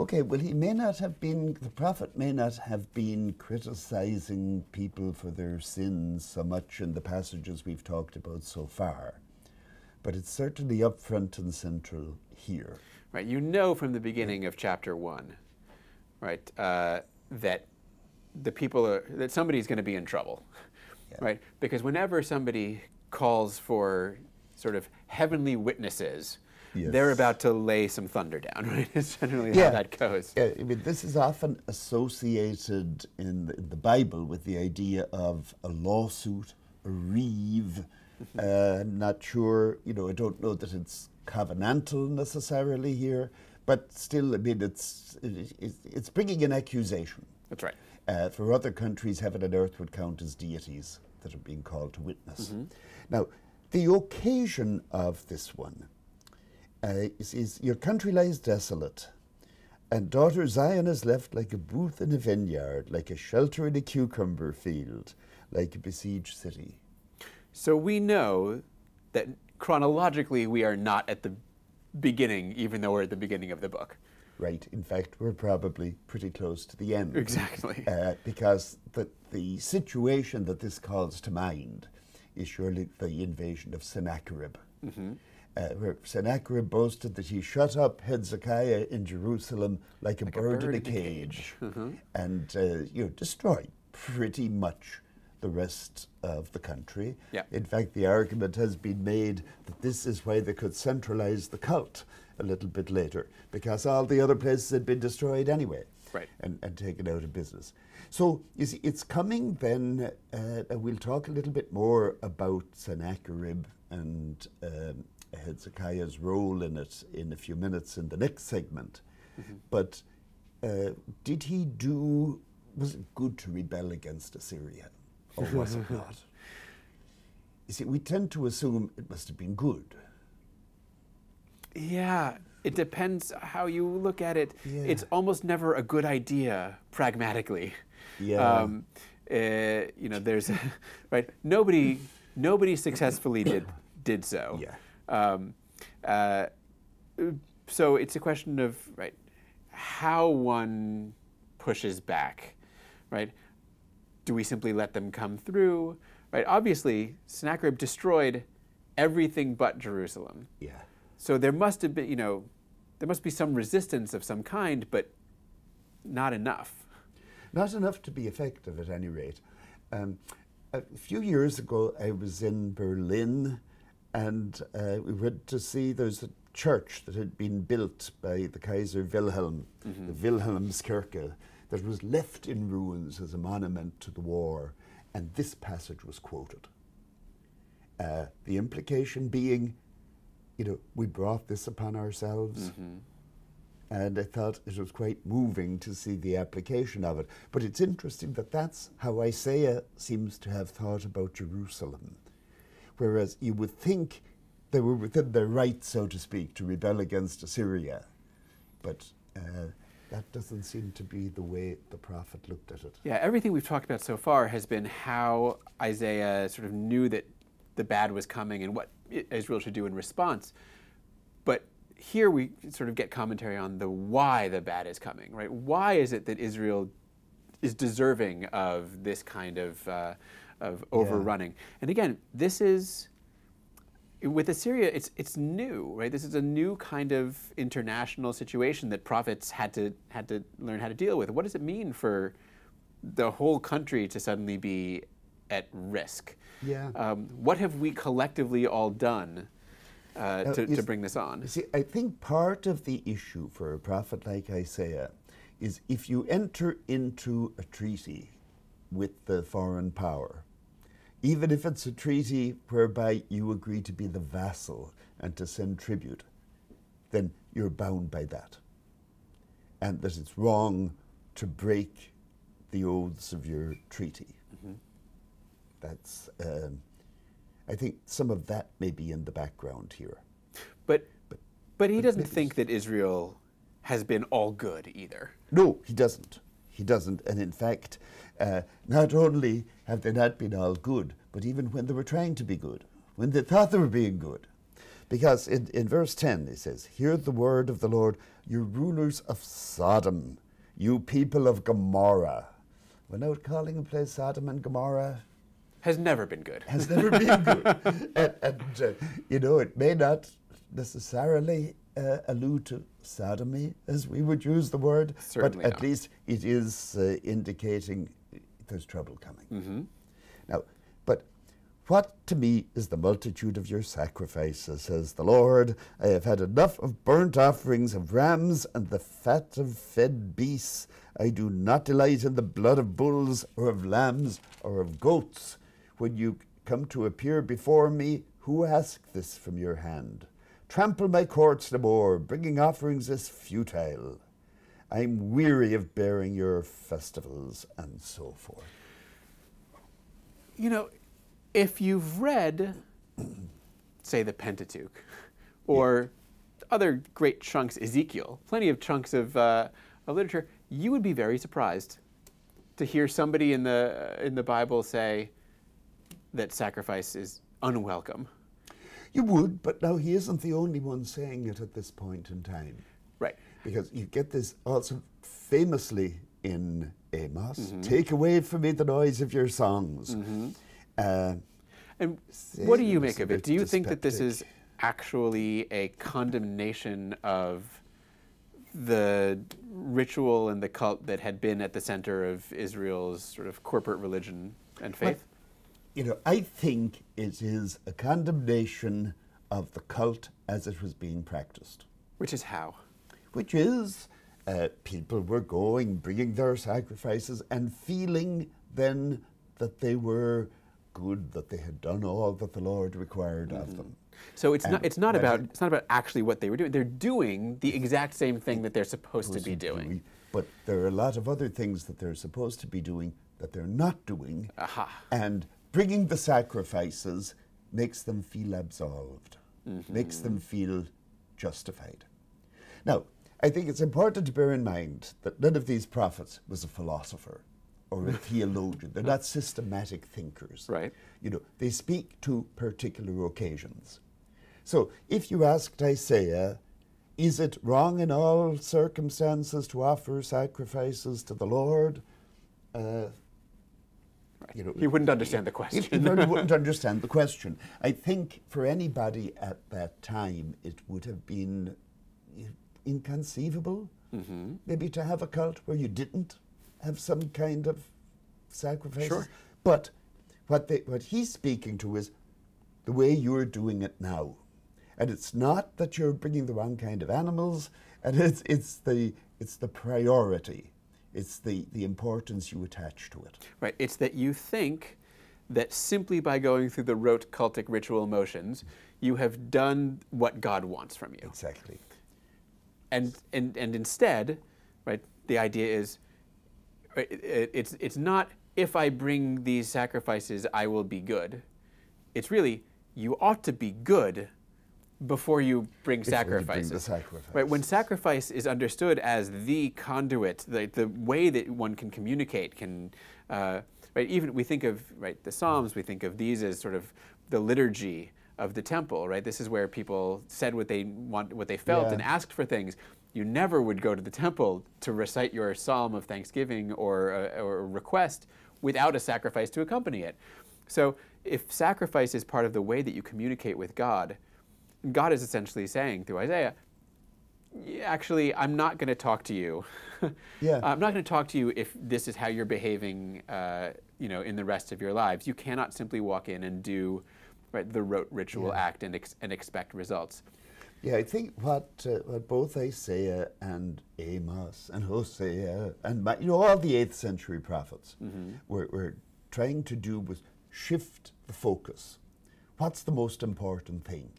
Okay, well, he may not have been, the prophet may not have been criticizing people for their sins so much in the passages we've talked about so far, but it's certainly up front and central here. Right, you know from the beginning of chapter one, right, uh, that the people are, that somebody's going to be in trouble, Yeah. right? Because whenever somebody calls for sort of heavenly witnesses, they're about to lay some thunder down, right? It's generally Yeah. how that goes. Yeah, I mean, this is often associated in the, in the Bible with the idea of a lawsuit, a riv. Uh, not sure, you know, I don't know that it's covenantal necessarily here, but still, I mean, it's, it, it, it's bringing an accusation. That's right. Uh, for other countries, heaven and earth would count as deities that are being called to witness. Now, the occasion of this one uh, is, is your country lies desolate, and daughter Zion is left like a booth in a vineyard, like a shelter in a cucumber field, like a besieged city. So we know that chronologically we are not at the beginning, even though we're at the beginning of the book. Right. In fact, we're probably pretty close to the end. Exactly. Uh, because the, the situation that this calls to mind is surely the invasion of Sennacherib. Mm-hmm. Uh, where Sennacherib boasted that he shut up Hezekiah in Jerusalem like a, bird, in a cage, Mm-hmm. and uh, you know destroyed pretty much the rest of the country. Yeah. In fact, the argument has been made that this is why they could centralize the cult a little bit later, because all the other places had been destroyed anyway Right. and, and taken out of business. So you see, it's coming then, uh, we'll talk a little bit more about Sennacherib and um, Hezekiah's role in it in a few minutes in the next segment. But uh, did he do, was it good to rebel against Assyria? Or was it not? You see, we tend to assume it must have been good. Yeah, it depends how you look at it. Yeah. It's almost never a good idea, pragmatically. Yeah. Um, uh, you know, there's right. Nobody, nobody successfully did did so. Yeah. Um, uh, so it's a question of right how one pushes back, right? Do we simply let them come through? Right. Obviously, Sennacherib destroyed everything but Jerusalem. Yeah. So there must have been, you know, there must be some resistance of some kind, but not enough. Not enough to be effective, at any rate. Um, a few years ago, I was in Berlin, and uh, we went to see there's a church that had been built by the Kaiser Wilhelm, the Wilhelmskirche, that was left in ruins as a monument to the war, and this passage was quoted. Uh, the implication being, you know, we brought this upon ourselves. And I thought it was quite moving to see the application of it. But it's interesting that that's how Isaiah seems to have thought about Jerusalem. Whereas you would think they were within their right, so to speak, to rebel against Assyria. But uh, that doesn't seem to be the way the prophet looked at it. Yeah, everything we've talked about so far has been how Isaiah sort of knew that the bad was coming and what Israel should do in response. But here we sort of get commentary on the why the bad is coming, right? Why is it that Israel is deserving of this kind of, uh, of overrunning? And again, this is with Assyria, it's it's new, right? This is a new kind of international situation that prophets had to had to learn how to deal with. What does it mean for the whole country to suddenly be at risk? Yeah. Um, what have we collectively all done uh, Now, to, to bring this on? See, I think part of the issue for a prophet like Isaiah is if you enter into a treaty with the foreign power, even if it's a treaty whereby you agree to be the vassal and to send tribute, then you're bound by that. And that it's wrong to break the oaths of your treaty. That's, um, I think some of that may be in the background here. But but he doesn't think that Israel has been all good either. No, he doesn't. He doesn't. And in fact, uh, not only have they not been all good, but even when they were trying to be good, when they thought they were being good, Because in, in verse 10 he says, Hear the word of the Lord, you rulers of Sodom, you people of Gomorrah. We're out calling a place Sodom and Gomorrah Has never been good. has never been good. and and uh, you know, it may not necessarily uh, allude to sodomy as we would use the word, Certainly but at not. least it is uh, indicating there's trouble coming. Mm-hmm. Now, but what to me is the multitude of your sacrifices, says the Lord? I have had enough of burnt offerings of rams and the fat of fed beasts. I do not delight in the blood of bulls or of lambs or of goats. When you come to appear before me, who asked this from your hand? Trample my courts no more, bringing offerings is futile. I'm weary of bearing your festivals and so forth. You know, if you've read, say, the Pentateuch, or other great chunks, Ezekiel, plenty of chunks of, uh, of literature, you would be very surprised to hear somebody in the in the Bible say that sacrifice is unwelcome. You would, but now he isn't the only one saying it at this point in time. Right. Because you get this also famously in Amos take away from me the noise of your songs. Uh, And what do you make of it? Do you think that this is actually a condemnation of the ritual and the cult that had been at the center of Israel's sort of corporate religion and Well, faith? You know, I think it is a condemnation of the cult as it was being practiced, Which is how? which is uh, people were going, bringing their sacrifices, and feeling then that they were good, that they had done all that the Lord required of them. So it's not it's not about it's not about actually what they were doing. They're doing the exact same thing that they're supposed to be doing. But there are a lot of other things that they're supposed to be doing that they're not doing. Aha. And bringing the sacrifices makes them feel absolved, makes them feel justified. Now, I think it's important to bear in mind that none of these prophets was a philosopher or a theologian. They're not systematic thinkers. Right. You know, they speak to particular occasions. So if you asked Isaiah, is it wrong in all circumstances to offer sacrifices to the Lord? Uh, you know, He wouldn't understand the question. he really wouldn't understand the question. I think for anybody at that time, it would have been inconceivable, Mm-hmm. maybe to have a cult where you didn't have some kind of sacrifice. Sure. But what, they, what he's speaking to is the way you're doing it now. And it's not that you're bringing the wrong kind of animals, and it's, it's, the, it's the priority. It's the, the importance you attach to it. Right. It's that you think that simply by going through the rote cultic ritual motions, you have done what God wants from you. Exactly. And and and instead, right, the idea is it, it's it's not if I bring these sacrifices I will be good. It's really you ought to be good before you bring Before you bring sacrifices. sacrifice. Right, when sacrifice is understood as the conduit, the, the way that one can communicate, can uh, right. Even we think of right the Psalms, we think of these as sort of the liturgy of the temple. Right, this is where people said what they want, what they felt, Yeah. and asked for things. You never would go to the temple to recite your psalm of thanksgiving or a, or request without a sacrifice to accompany it. So, if sacrifice is part of the way that you communicate with God, God is essentially saying through Isaiah, actually, I'm not going to talk to you. Yeah. I'm not going to talk to you if this is how you're behaving, uh, you know, in the rest of your lives. You cannot simply walk in and do right, the rote ritual Yeah. act and, ex- and expect results. Yeah, I think what uh, what both Isaiah and Amos and Hosea and you know all the eighth century prophets were, were trying to do was shift the focus. What's the most important thing?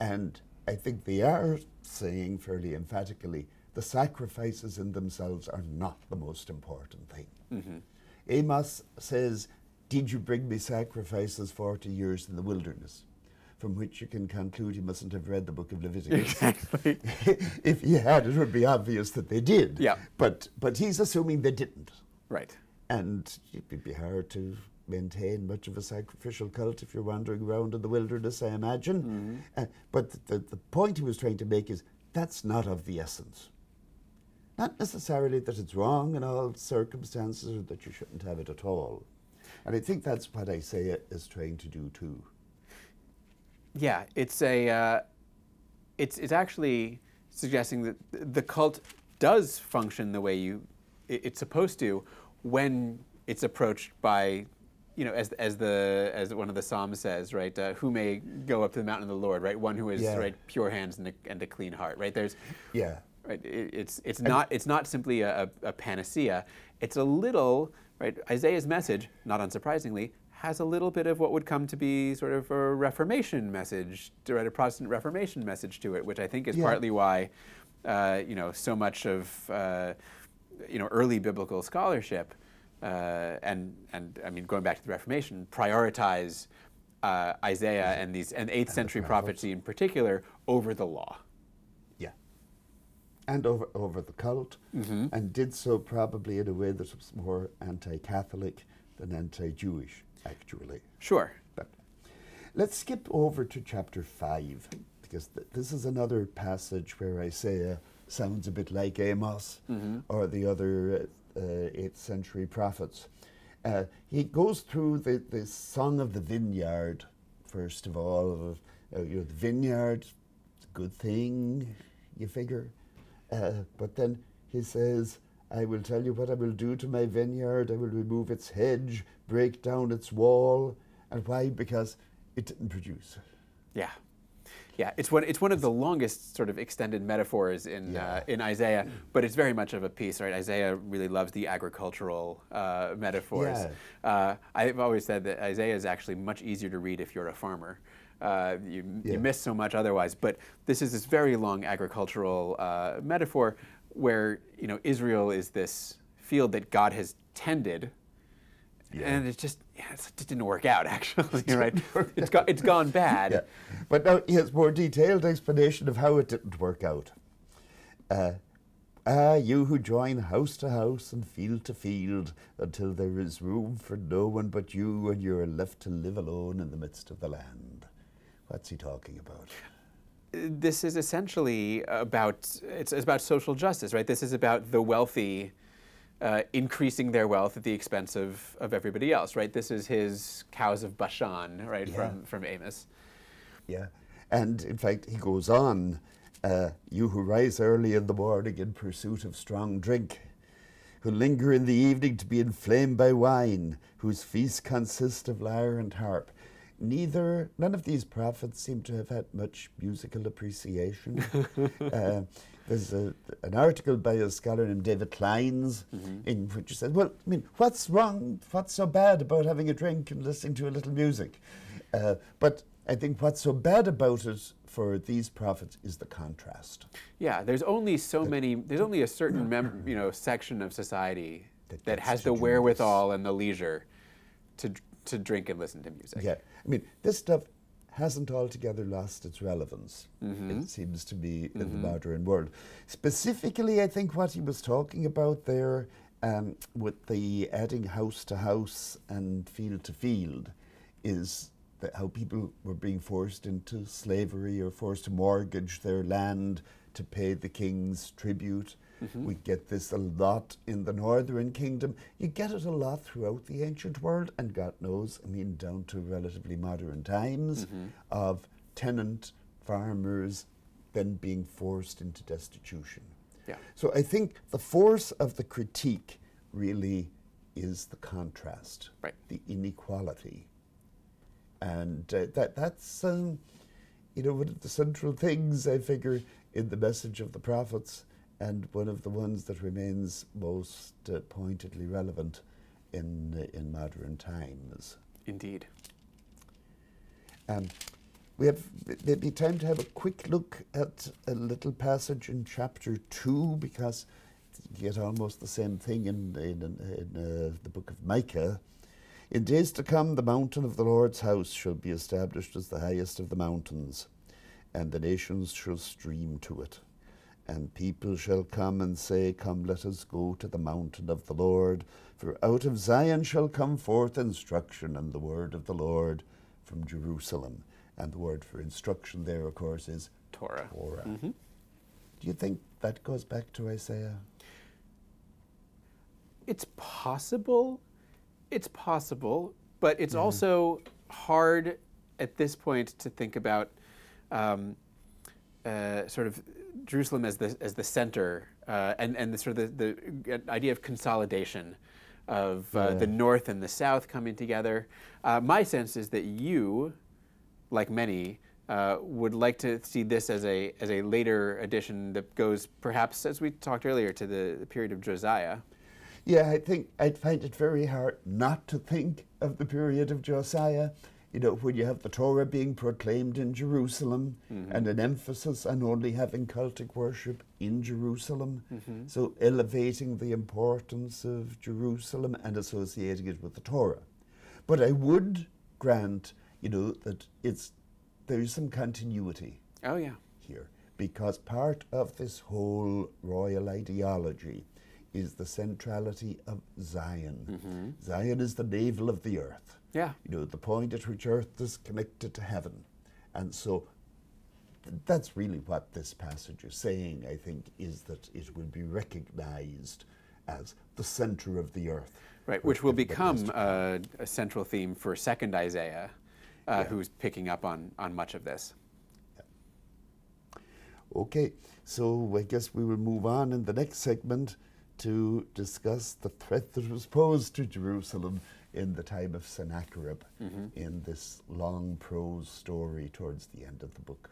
And I think they are saying fairly emphatically the sacrifices in themselves are not the most important thing. Mm-hmm. Amos says, Did you bring me sacrifices 40 years in the wilderness? From which you can conclude he mustn't have read the book of Leviticus. Exactly. if he had, it would be obvious that they did. Yeah. But, but he's assuming they didn't. right. And it would be hard to maintain much of a sacrificial cult if you're wandering around in the wilderness, I imagine. Mm-hmm. Uh, but the, the point he was trying to make is that's not of the essence. Not necessarily that it's wrong in all circumstances or that you shouldn't have it at all. And I think that's what Isaiah is trying to do too. Yeah, it's a, uh, it's it's actually suggesting that the cult does function the way you, it's supposed to, when it's approached by, you know, as as the as one of the psalms says, right? Uh, who may go up to the mountain of the Lord, right? One who is Yeah. right pure hands and a, and a clean heart, right? There's, Yeah. right? It, it's it's not it's not simply a, a, panacea. It's a little right. Isaiah's message, not unsurprisingly, has a little bit of what would come to be sort of a Reformation message, to right, a Protestant Reformation message to it, which I think is Yeah. partly why uh, you know so much of uh, you know early biblical scholarship uh, and and I mean going back to the Reformation prioritize. Uh, Isaiah and these and eighth century prophecy in particular over the law. Yeah. And over, over the cult, Mm-hmm. and did so probably in a way that was more anti Catholic than anti Jewish, actually. Sure. But let's skip over to chapter 5, because th- this is another passage where Isaiah sounds a bit like Amos or the other uh, 8th century prophets. Uh, he goes through the, the Song of the Vineyard, first of all. Uh, you know, the vineyard, good thing, you figure. Uh, but then he says, I will tell you what I will do to my vineyard. I will remove its hedge, break down its wall. And why? Because it didn't produce. Yeah, yeah. It's one. It's one of the longest sort of extended metaphors in uh, in Isaiah, but it's very much of a piece, right? Isaiah really loves the agricultural uh, metaphors. Yeah. Uh, I've always said that Isaiah is actually much easier to read if you're a farmer. Uh, you, Yeah. you miss so much otherwise, but this is this very long agricultural uh, metaphor where you know Israel is this field that God has tended, and it just yeah, it just didn't work out actually, right? It's got it's gone bad. Yeah. But now he has more detailed explanation of how it didn't work out. Uh, ah, you who join house to house and field to field until there is room for no one but you and you are left to live alone in the midst of the land. What's he talking about? this is essentially about it's, it's about social justice, right? This is about the wealthy uh, increasing their wealth at the expense of, of everybody else, right? This is his cows of Bashan, right, Yeah. from from Amos. Yeah. And in fact, he goes on uh, You who rise early in the morning in pursuit of strong drink, who linger in the evening to be inflamed by wine, whose feasts consist of lyre and harp. Neither, none of these prophets seem to have had much musical appreciation. uh, there's a, an article by a scholar named David Clines in which he says, Well, I mean, what's wrong? What's so bad about having a drink and listening to a little music? Uh, but I think what's so bad about it for these prophets is the contrast. Yeah, there's only so many. There's only a certain mem, you know section of society That that, has the wherewithal and the leisure to to drink and listen to music. Yeah, I mean, this stuff hasn't altogether lost its relevance, Mm-hmm. it seems to be in the modern world. Specifically, I think what he was talking about there um, with the adding house to house and field to field is that how people were being forced into slavery or forced to mortgage their land to pay the king's tribute. We get this a lot in the northern kingdom. You get it a lot throughout the ancient world, and God knows, I mean, down to relatively modern times, of tenant farmers then being forced into destitution. Yeah. So I think the force of the critique really is the contrast, Right. the inequality, and uh, that that's um, you know one of the central things I figure in the message of the prophets, and one of the ones that remains most uh, pointedly relevant in uh, in modern times. Indeed. Um, we have maybe time to have a quick look at a little passage in chapter two because you get almost the same thing in in, in uh, the book of Micah. In days to come, the mountain of the Lord's house shall be established as the highest of the mountains, and the nations shall stream to it. And people shall come and say, Come, let us go to the mountain of the Lord. For out of Zion shall come forth instruction and the word of the Lord from Jerusalem. And the word for instruction there, of course, is Torah. Torah. Mhm. Do you think that goes back to Isaiah? It's possible. It's possible, but it's also hard at this point to think about um, uh, sort of Jerusalem as the as the center uh, and and the sort of the, the idea of consolidation of uh, the north and the south coming together. Uh, my sense is that you, like many, uh, would like to see this as a as a later addition that goes perhaps, as we talked earlier, to the, the period of Josiah. Yeah, I think I'd find it very hard not to think of the period of Josiah. You know, when you have the Torah being proclaimed in Jerusalem mm-hmm. and an emphasis on only having cultic worship in Jerusalem. Mm-hmm. So elevating the importance of Jerusalem and associating it with the Torah. But I would grant, you know, that it's there is some continuity Oh yeah. here because part of this whole royal ideology is the centrality of Zion. Mm-hmm. Zion is the navel of the earth. Yeah. You know, the point at which earth is connected to heaven. And so th- that's really what this passage is saying, I think, is that it will be recognized as the center of the earth. Right, which will become uh, a central theme for second Isaiah, uh, who's picking up on, on much of this. Okay, so I guess we will move on in the next segment to discuss the threat that was posed to Jerusalem in the time of Sennacherib mm-hmm. in this long prose story towards the end of the book.